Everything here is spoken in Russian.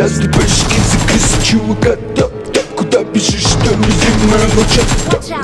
грязный башки Закрыса чувака топ-топ Куда бежишь, что мизинная ночь